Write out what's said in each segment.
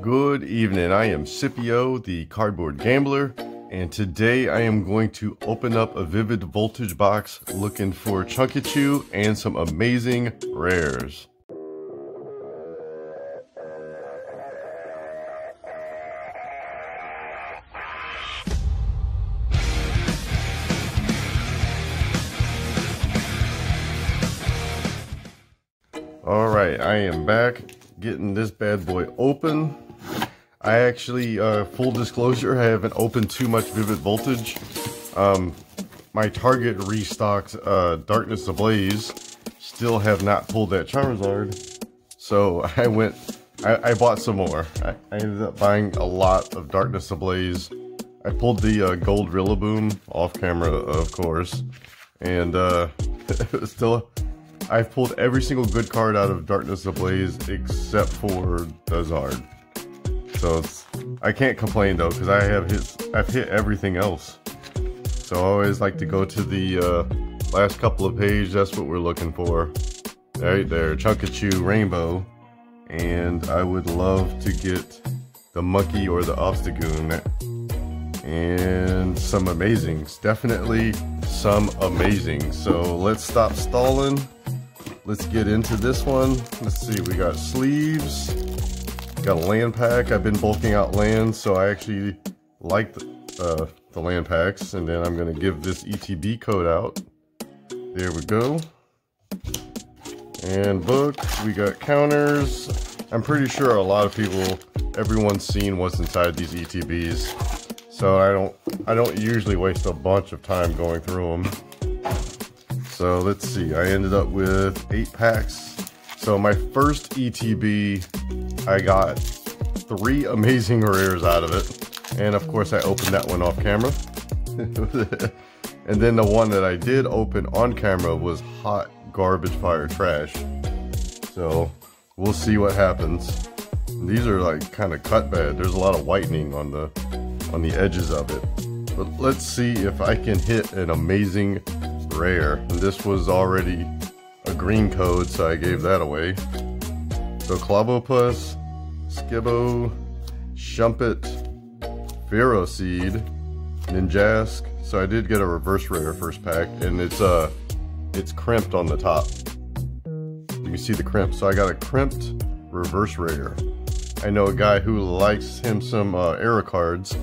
Good evening. I am Scipio, the cardboard gambler, and today I am going to open up a Vivid Voltage box looking for Chunkachu and some amazing rares. All right, I am back getting this bad boy open. I actually, uh, full disclosure, I haven't opened too much Vivid Voltage. Um, my Target restocks uh, Darkness Ablaze. Still have not pulled that Charizard. So I went, I, I bought some more. I, I, ended up buying a lot of Darkness Ablaze. I pulled the uh, Gold Rillaboom off camera, of course. And uh, it was still I've pulled every single good card out of Darkness Ablaze except for the Zard. So I can't complain though, because I have hit I've hit everything else. So I always like to go to the uh, last couple of pages. That's what we're looking for. Right there, Chunkachu Rainbow. And I would love to get the Monkey or the Obstagoon. And some amazings. Definitely some amazing. So let's stop stalling let's get into this one. Let's see, we got sleeves, got a land pack. I've been bulking out land, so I actually like the, uh, the land packs. And then I'm gonna give this ETB code out. There we go. And book, we got counters. I'm pretty sure a lot of people, everyone's seen what's inside these ETBs. So I don't, I don't usually waste a bunch of time going through them. So let's see, I ended up with eight packs. So my first ETB, I got three amazing rares out of it. And of course I opened that one off camera. and then the one that I did open on camera was hot garbage fire trash. So we'll see what happens. These are like kind of cut bad. There's a lot of whitening on the on the edges of it. But let's see if I can hit an amazing rare. And this was already a green code, so I gave that away. So Clobbopus, Skibbo, Shuppet, Ferroseed, Ninjask. So I did get a reverse rare first pack, and it's uh, it's crimped on the top. You can see the crimp. So I got a crimped reverse rare. I know a guy who likes him some uh, error cards.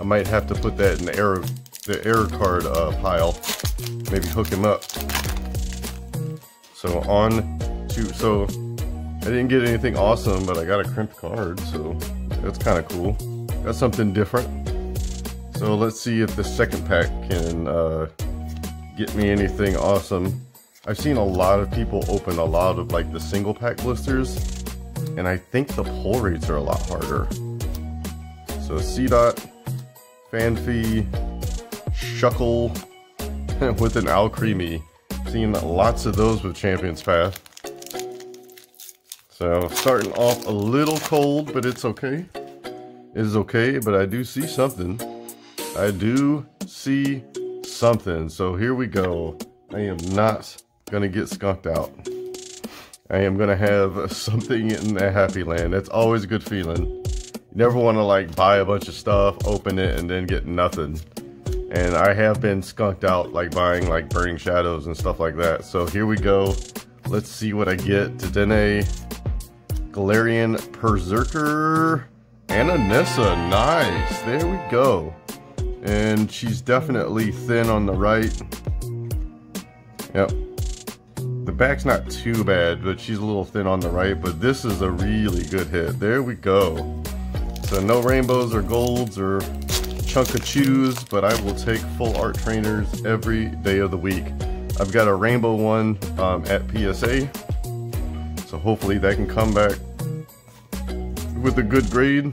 I might have to put that in the error the error card uh, pile maybe hook him up. So on to, so I didn't get anything awesome, but I got a crimped card, so that's kind of cool. Got something different. So let's see if the second pack can uh, get me anything awesome. I've seen a lot of people open a lot of like the single pack blisters, and I think the pull rates are a lot harder. So Seedot, Phanpy, Shuckle, with an Alcremie. Seeing lots of those with Champion's Path. So starting off a little cold, but it's okay. It is okay, but I do see something. I do see something. So here we go. I am not gonna get skunked out. I am gonna have something in the happy land. That's always a good feeling. You never want to like buy a bunch of stuff, open it, and then get nothing and I have been skunked out like buying like Burning Shadows and stuff like that. So here we go. Let's see what I get. Dedenne, Galarian Perrserker, and Anissa. Nice. There we go. And she's definitely thin on the right. Yep. The back's not too bad, but she's a little thin on the right. But this is a really good hit. There we go. So no rainbows or golds or Chunkachus, but I will take full art trainers every day of the week. I've got a rainbow one um, at PSA, so hopefully that can come back with a good grade.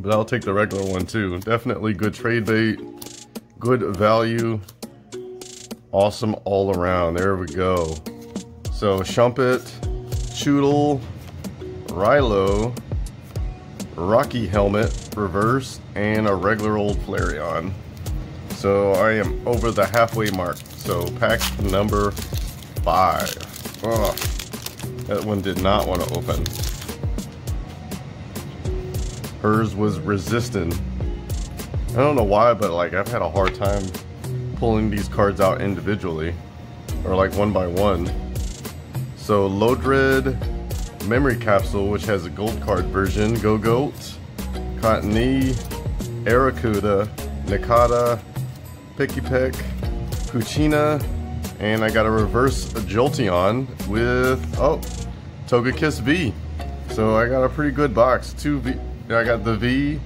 But I'll take the regular one too. Definitely good trade bait, good value, awesome all around. There we go. So Shuppet, Chewtle, Rilo, Rocky Helmet, reverse, and a regular old Flareon. So I am over the halfway mark. So pack number five. Oh, that one did not want to open. hers was resistant. I don't know why, but like I've had a hard time pulling these cards out individually or like one by one. So Lodred Memory Capsule, which has a gold card version, Gogoat, Cottonee, Arrokuda, Pikipek, Puccina, and I got a reverse Jolteon with, oh, Togekiss V. So I got a pretty good box. Two V, I got the V,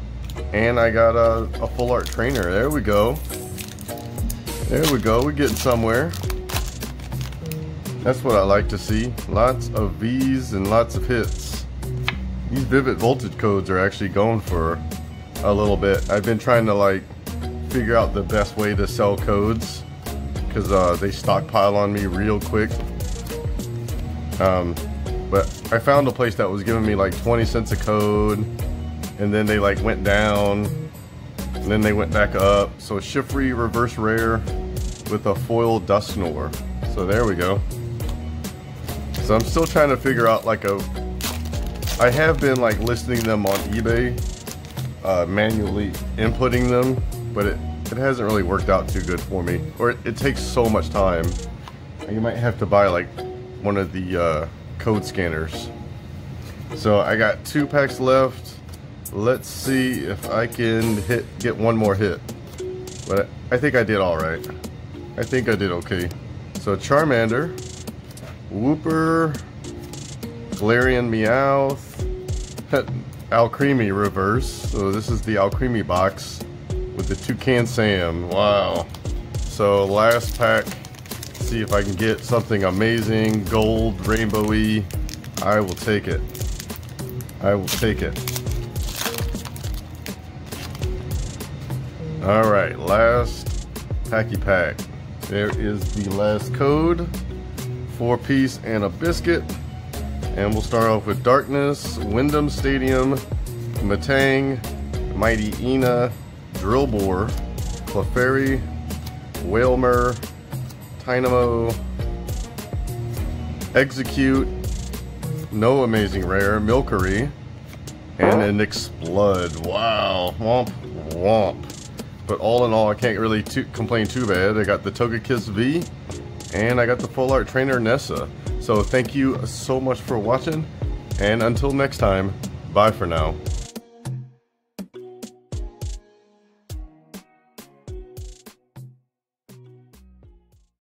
and I got a, a full art trainer. There we go. There we go, we're getting somewhere. That's what I like to see. Lots of V's and lots of hits. These Vivid Voltage codes are actually going for a little bit. I've been trying to like figure out the best way to sell codes because uh, they stockpile on me real quick. Um, but I found a place that was giving me like 20 cents a code and then they like went down and then they went back up. So Shiftry reverse rare with a foil Dusknoir. So there we go. So I'm still trying to figure out like a... I have been like listing them on eBay, uh, manually inputting them, but it, it hasn't really worked out too good for me. Or it, it takes so much time. You might have to buy like one of the uh, code scanners. So I got two packs left. Let's see if I can hit get one more hit. But I think I did alright. I think I did okay. So Charmander, Wooper, Galarian Meowth, Alcremie reverse. So this is the Alcremie box with the Toucan Sam. Wow. So last pack, see if I can get something amazing, gold, rainbowy. I will take it. I will take it. Alright, last packy pack. There is the last code four piece and a biscuit. And we'll start off with Darkness, Wyndon Stadium, Matang, Mighty Ina, Drilbur, Clefairy, Wailmer, Tynamo, Exeggcute, No Amazing Rare, Milcery, and an Exploud. Wow, womp womp. But all in all, I can't really complain too bad. I got the Togekiss V, and I got the full art trainer Nessa. So thank you so much for watching, and until next time, bye for now.